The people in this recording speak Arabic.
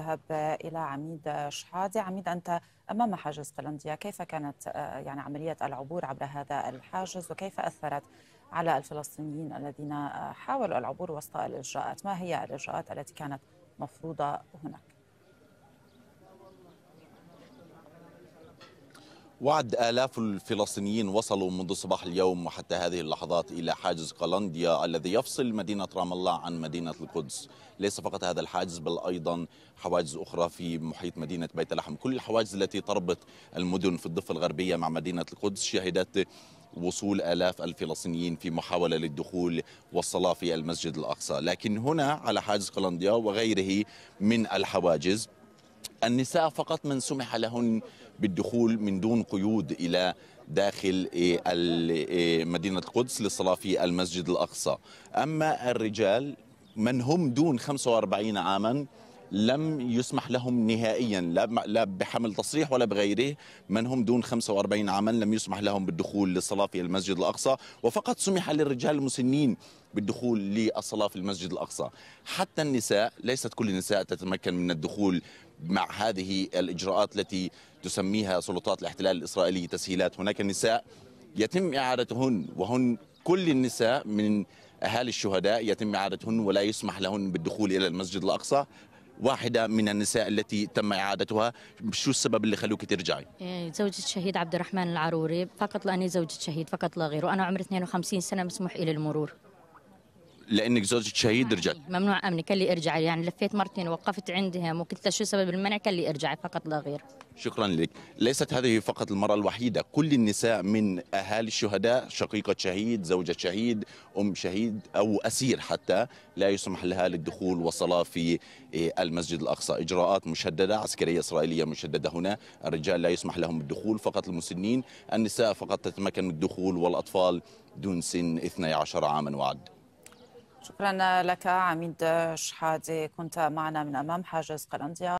ذهب إلى عميد شحادة. عميد أنت أمام حاجز قلنديا كيف كانت يعني عملية العبور عبر هذا الحاجز وكيف أثرت على الفلسطينيين الذين حاولوا العبور وسط الإجراءات؟ ما هي الإجراءات التي كانت مفروضة هناك؟ وعد آلاف الفلسطينيين وصلوا منذ صباح اليوم وحتى هذه اللحظات إلى حاجز قلنديا الذي يفصل مدينة رام الله عن مدينة القدس. ليس فقط هذا الحاجز بل أيضا حواجز أخرى في محيط مدينة بيت لحم. كل الحواجز التي تربط المدن في الضفة الغربية مع مدينة القدس شهدت وصول آلاف الفلسطينيين في محاولة للدخول والصلاة في المسجد الأقصى. لكن هنا على حاجز قلنديا وغيره من الحواجز النساء فقط من سمح لهن بالدخول من دون قيود إلى داخل مدينة القدس للصلاة في المسجد الأقصى. أما الرجال من هم دون 45 عاما لم يسمح لهم نهائيا لا بحمل تصريح ولا بغيره من هم دون 45 عاما لم يسمح لهم بالدخول للصلاة في المسجد الأقصى وفقط سمح للرجال المسنين بالدخول للصلاة في المسجد الأقصى. حتى النساء ليست كل النساء تتمكن من الدخول مع هذه الإجراءات التي تسميها سلطات الاحتلال الإسرائيلي تسهيلات. هناك نساء يتم إعادتهن وهن كل النساء من أهالي الشهداء يتم إعادتهن ولا يسمح لهن بالدخول إلى المسجد الأقصى. واحدة من النساء التي تم إعادتها. شو السبب اللي خلوك ترجعي؟ زوجة الشهيد عبد الرحمن العروري فقط لأني زوجة شهيد فقط لا غير وأنا عمري 52 سنة مسموح إلي المرور. لأنك زوجة شهيد رجعت. ممنوع أمني كان لي ارجعي يعني لفيت مرتين وقفت عندهم وقلت شو سبب المنع كان لي ارجعي فقط لا غير. شكرا لك. ليست هذه فقط المرة الوحيدة كل النساء من أهالي الشهداء شقيقة شهيد زوجة شهيد أم شهيد أو أسير حتى لا يسمح لها للدخول والصلاة في المسجد الأقصى. إجراءات مشددة عسكرية إسرائيلية مشددة هنا. الرجال لا يسمح لهم بالدخول فقط المسنين. النساء فقط تتمكن من الدخول والأطفال دون سن 12 عاما وعد. شكرا لك عميد شحادي كنت معنا من أمام حاجز قلنديا